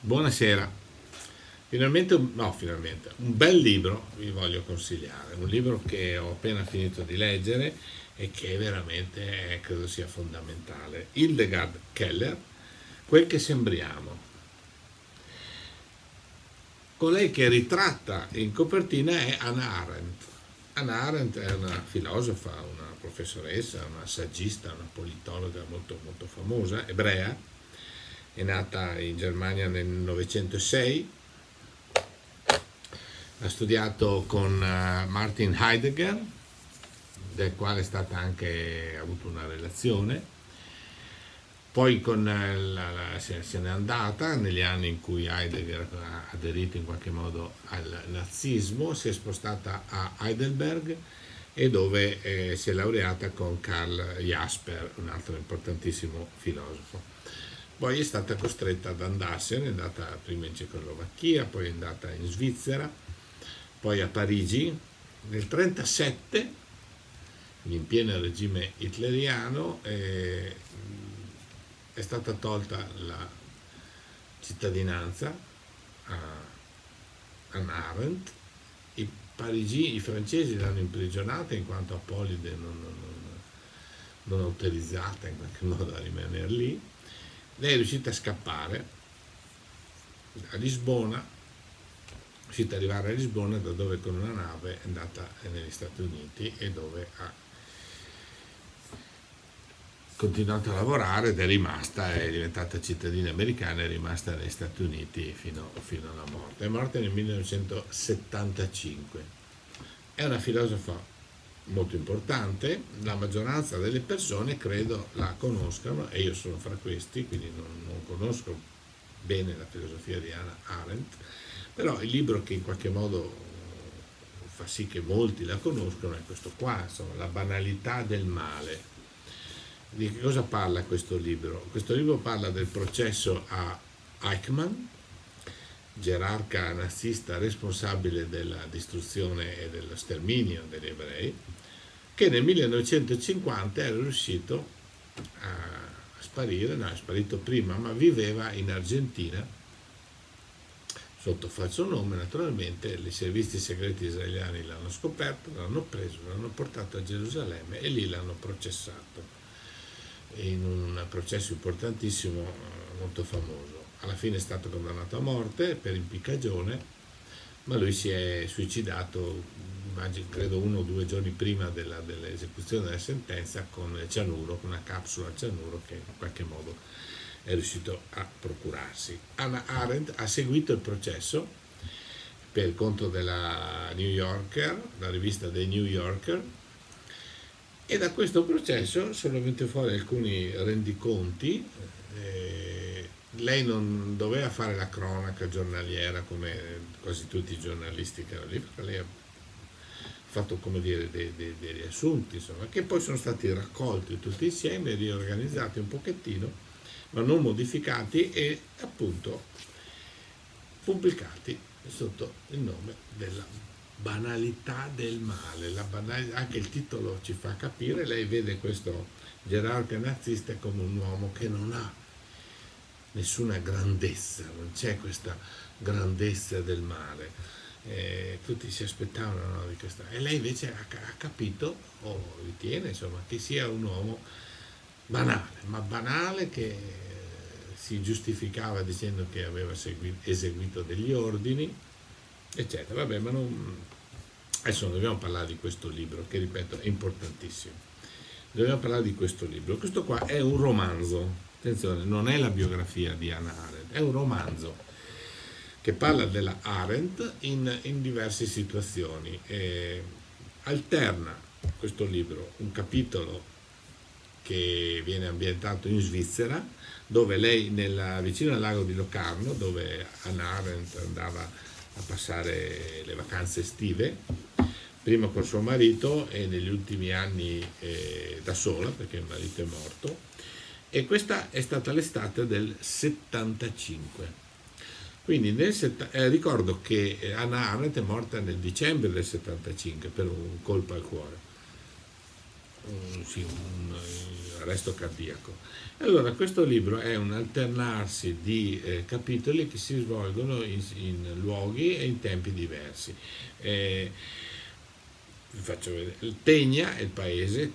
Buonasera. Finalmente, no, finalmente, un bel libro vi voglio consigliare, un libro che ho appena finito di leggere e che veramente credo sia fondamentale. Hildegard Keller, Quel che sembriamo. Colei che ritratta in copertina è Anna Arendt. Anna Arendt è una filosofa, una professoressa, una saggista, una politologa molto, molto famosa, ebrea, è nata in Germania nel 1906, ha studiato con eh, Martin Heidegger, del quale è stata anche, ha avuto una relazione, poi eh, la, la, se, se n'è andata negli anni in cui Heidegger ha aderito in qualche modo al nazismo, si è spostata a Heidelberg e dove eh, si è laureata con Karl Jasper, un altro importantissimo filosofo. Poi è stata costretta ad andarsene, è andata prima in Cecoslovacchia, poi è andata in Svizzera, poi a Parigi. Nel 1937, in pieno regime hitleriano, eh, è stata tolta la cittadinanza a Anna Arendt, i, parigi, i francesi l'hanno imprigionata in quanto Apolide non, non, non, non autorizzata in qualche modo a rimanere lì, lei è riuscita a scappare a Lisbona, è riuscita ad arrivare a Lisbona da dove con una nave è andata negli Stati Uniti e dove ha continuato a lavorare ed è rimasta, è diventata cittadina americana, è rimasta negli Stati Uniti fino, fino alla morte. È morta nel 1975. È una filosofa molto importante, la maggioranza delle persone credo la conoscano e io sono fra questi, quindi non, non conosco bene la filosofia di Anna Arendt, però il libro che in qualche modo fa sì che molti la conoscono è questo qua, insomma, La banalità del male. Di cosa parla questo libro? Questo libro parla del processo a Eichmann, gerarca nazista responsabile della distruzione e dello sterminio degli ebrei, che nel 1950 era riuscito a sparire, no, è sparito prima, ma viveva in Argentina sotto falso nome naturalmente, i servizi segreti israeliani l'hanno scoperto, l'hanno preso, l'hanno portato a Gerusalemme e lì l'hanno processato in un processo importantissimo, molto famoso. Alla fine è stato condannato a morte per impiccagione, ma lui si è suicidato immagino, credo uno o due giorni prima della, dell'esecuzione della sentenza con cianuro, con una capsula cianuro che in qualche modo è riuscito a procurarsi. Anna Arendt ha seguito il processo per conto della New Yorker, la rivista dei New Yorker, e da questo processo sono venuti fuori alcuni rendiconti. Eh, lei non doveva fare la cronaca giornaliera come quasi tutti i giornalisti che erano lì, perché lei ha fatto come dire dei, dei, dei riassunti, insomma, che poi sono stati raccolti tutti insieme, riorganizzati un pochettino, ma non modificati e appunto pubblicati sotto il nome della banalità del male. Banalità, anche il titolo ci fa capire, lei vede questo gerarca nazista come un uomo che non ha nessuna grandezza, non c'è questa grandezza del male. Eh, tutti si aspettavano no, di questa. E lei invece ha, ha, capito o ritiene insomma che sia un uomo banale ma banale che si giustificava dicendo che aveva seguito, eseguito degli ordini eccetera. Vabbè ma non adesso non dobbiamo parlare di questo libro che ripeto è importantissimo. Dobbiamo parlare di questo libro. Questo qua è un romanzo attenzione non è la biografia di Anna Arendt è un romanzo che parla della Arendt in, in diverse situazioni. E alterna questo libro un capitolo che viene ambientato in Svizzera, dove lei, nella, vicino al lago di Locarno, dove Anna Arendt andava a passare le vacanze estive, prima con suo marito e negli ultimi anni eh, da sola, perché il marito è morto, e questa è stata l'estate del 75. Quindi set... eh, ricordo che eh, Anna Arendt è morta nel dicembre del 75 per un colpo al cuore. un, sì, un eh, arresto cardiaco. Allora, questo libro è un alternarsi di eh, capitoli che si svolgono in, in, luoghi e in tempi diversi. Eh, vi faccio vedere. Tegna è il paese,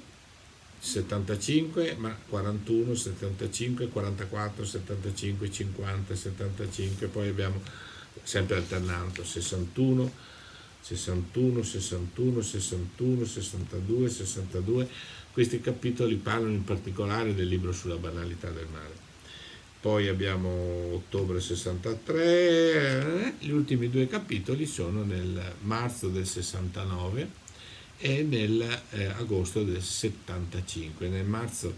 75, ma 41, 75, 44, 75, 50, 75, poi abbiamo sempre alternato 61, 61, 61, 61, 62, 62. Questi capitoli parlano in particolare del libro sulla banalità del male. Poi abbiamo ottobre 63, eh, gli ultimi due capitoli sono nel marzo del 69 e nel eh, del 75. Nel marzo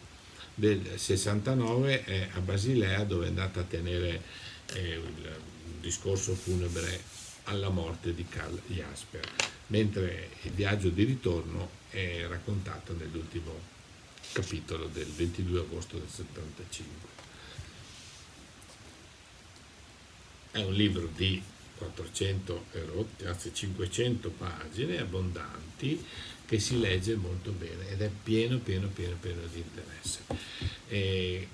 del 69 è a Basilea dove è andata a tenere eh, il discorso funebre alla morte di Karl Jasper, mentre il viaggio di ritorno è raccontato nell'ultimo capitolo del 22 agosto del 75. È un libro di 400 erotti, anzi 500 pagine abbondanti che si legge molto bene ed è pieno, pieno, pieno, pieno di interesse. E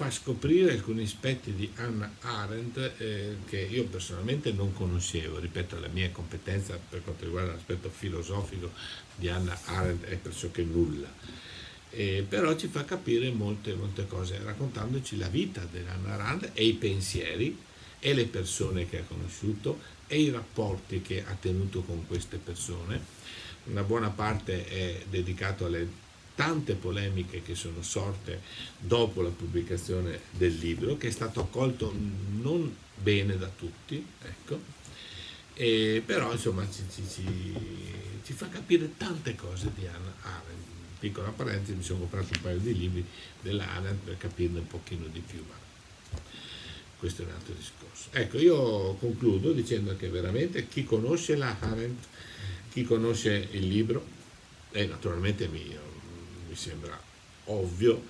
fa scoprire alcuni aspetti di Anna Arendt eh, che io personalmente non conoscevo, ripeto, la mia competenza per quanto riguarda l'aspetto filosofico di Anna Arendt è pressoché nulla. Eh, però ci fa capire molte, molte cose, raccontandoci la vita dell'Anna Arendt e i pensieri e le persone che ha conosciuto e i rapporti che ha tenuto con queste persone. Una buona parte è dedicato alle tante polemiche che sono sorte dopo la pubblicazione del libro, che è stato accolto non bene da tutti, ecco. E però insomma ci, ci, ci, ci, fa capire tante cose di Anna Arendt. Piccola parentesi, mi sono comprato un paio di libri della per capirne un pochino di più. Ma questo è un altro discorso. Ecco, io concludo dicendo che veramente chi conosce la Arendt, chi conosce il libro, e naturalmente mi, mi sembra ovvio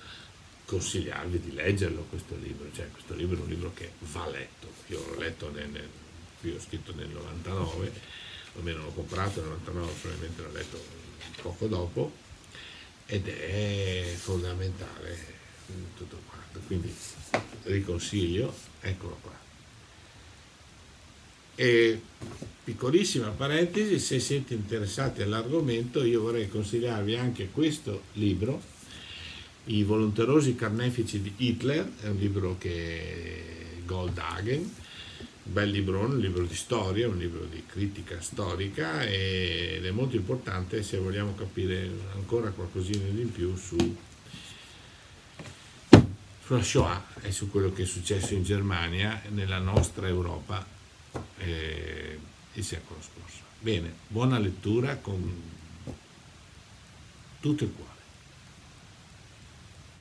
consigliarvi di leggerlo questo libro, cioè questo libro è un libro che va letto, io l'ho letto nel, nel qui ho scritto nel 99, o almeno l'ho comprato nel 99, probabilmente l'ho letto poco dopo, ed è fondamentale tutto quanto, quindi riconsiglio, eccolo qua. E piccolissima parentesi, se siete interessati all'argomento, io vorrei consigliarvi anche questo libro, I volonterosi carnefici di Hitler, è un libro che Goldhagen, bel libro, un libro di storia, un libro di critica storica ed è molto importante se vogliamo capire ancora qualcosina di più su sulla Shoah e su quello che è successo in Germania nella nostra Europa eh, il secolo scorso. Bene, buona lettura con tutto il cuore.